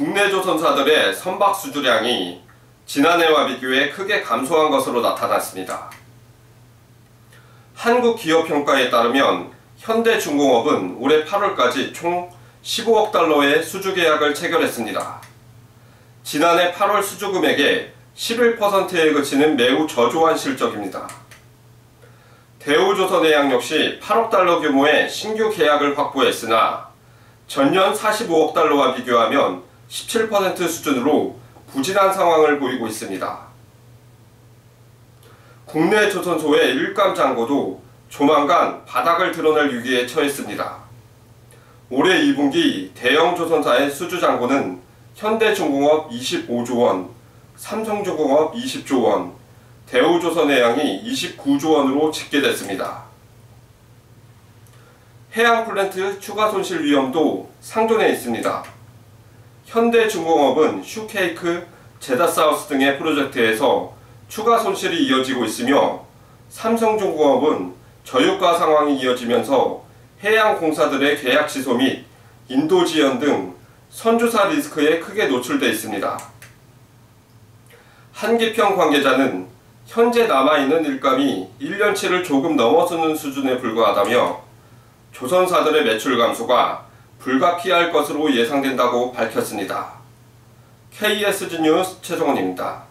국내 조선사들의 선박 수주량이 지난해와 비교해 크게 감소한 것으로 나타났습니다. 한국기업평가에 따르면 현대중공업은 올해 8월까지 총 15억 달러의 수주 계약을 체결했습니다. 지난해 8월 수주 금액의 11%에 그치는 매우 저조한 실적입니다. 대우조선해양 역시 8억 달러 규모의 신규 계약을 확보했으나 전년 45억 달러와 비교하면 17% 수준으로 부진한 상황을 보이고 있습니다. 국내 조선소의 일감 잔고도 조만간 바닥을 드러낼 위기에 처했습니다. 올해 2분기 대형 조선사의 수주 잔고는 현대중공업 25조 원, 삼성중공업 20조 원, 대우조선해양이 29조 원으로 집계됐습니다. 해양 플랜트 추가 손실 위험도 상존해 있습니다. 현대중공업은 슈케이크, 제다사우스 등의 프로젝트에서 추가 손실이 이어지고 있으며 삼성중공업은 저유가 상황이 이어지면서 해양 공사들의 계약 취소 및 인도 지연 등 선주사 리스크에 크게 노출돼 있습니다. 한기평 관계자는 현재 남아있는 일감이 1년치를 조금 넘어서는 수준에 불과하다며 조선사들의 매출 감소가 불가피할 것으로 예상된다고 밝혔습니다. KSG 뉴스 최성원입니다.